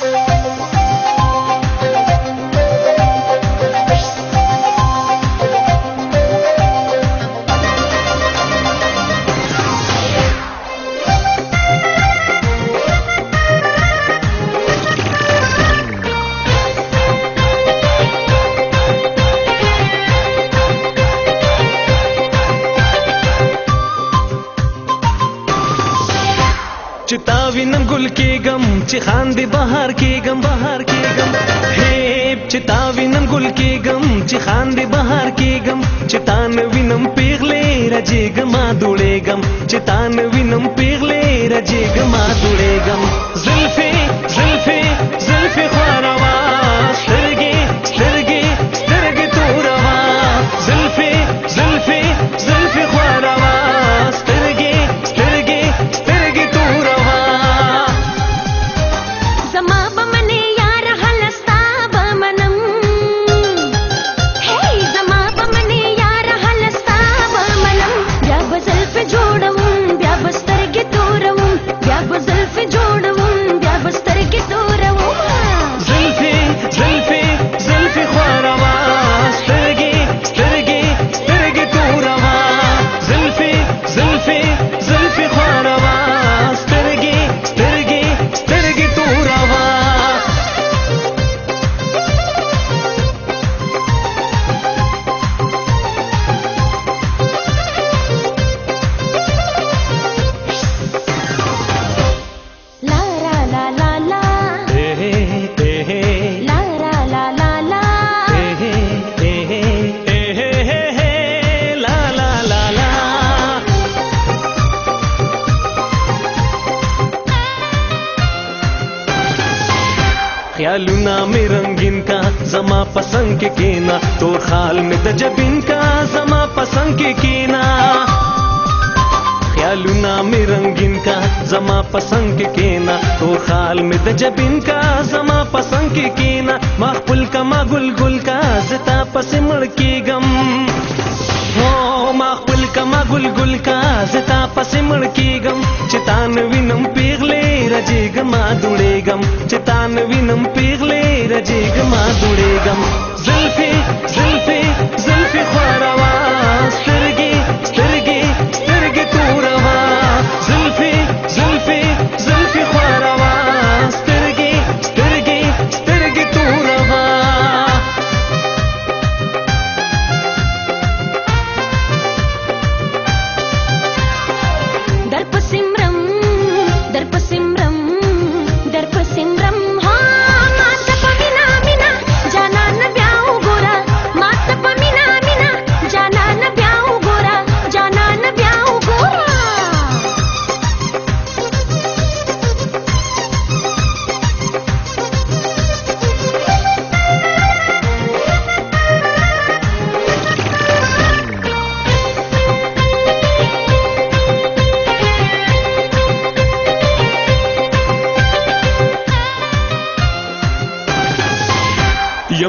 Bye. وینم ګل کېګم چې خاندې بهار کېګم بهار کېګم هیب چې تا وینم ګل کېګم چې خاندې بهار کېګم چې تان وینم پیغلې راځېګم ما دوړېګم چې تان وینم پیغلې راځېګم ما دوړې خیالونه مې رنگین کا زما پسند کې کینا تور خال مې د جبین کا زما پسند کې کینا خیالونه مې رنگین کا زما پسند کې کینا تور خال مې د جبین کا زما پسند کې کینا ما خپل کما ګل ګل کا زتا پس مړ کېږم هو ما خپل کما ګل ګل کا زتا پس مړ کېږم چې تان وینم پیغلې رجېګم ما دوړېګم چې تان وینم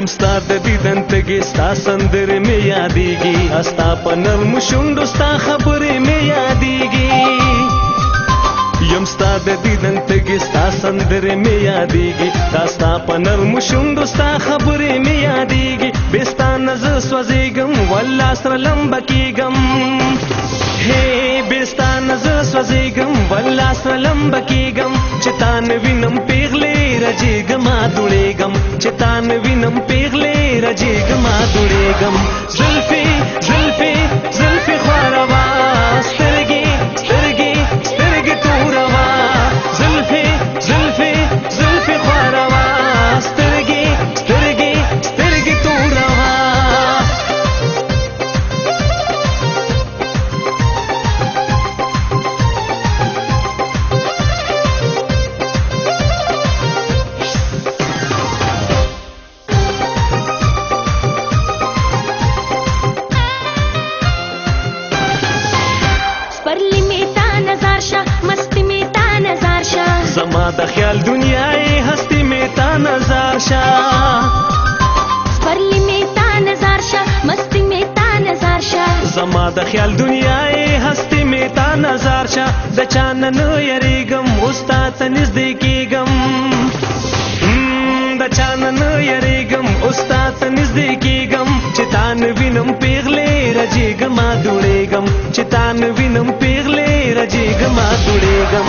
یم ستا د دیدن تګي ستا سندره می یادېږي استا په نرم شوندو ستا خبره می یادېږي یم ستا د دیدن تګي ستا سندره می یادېږي دا ستا په نرم شوندو ستا خبره می یادېږي بستا نظر سوځېږم والله سره لمبه کېږم هی بستا نظر سوځېږم والله سره لمبه کېږم چې تا نه وینم پیغلې رجېږم دوړېږم چې تا نه وینم پیغلې رجېږم دوړېږم زلفې زلفې د خیال دنیای هستی می تا نظر شا سپرلی می تا نظر شا مستی می تا نظر شا زما د خیال دنیای هستی می تا نظر شا د چان نه یریګم استاد ته نږدې کیګم د چان نه یریګم استاد ته نږدې کیګم چې تا نه وینم پیغلې رجیګم ما دوړېګم چې تا نه وینم پیغلې رجیګم ما دوړېګم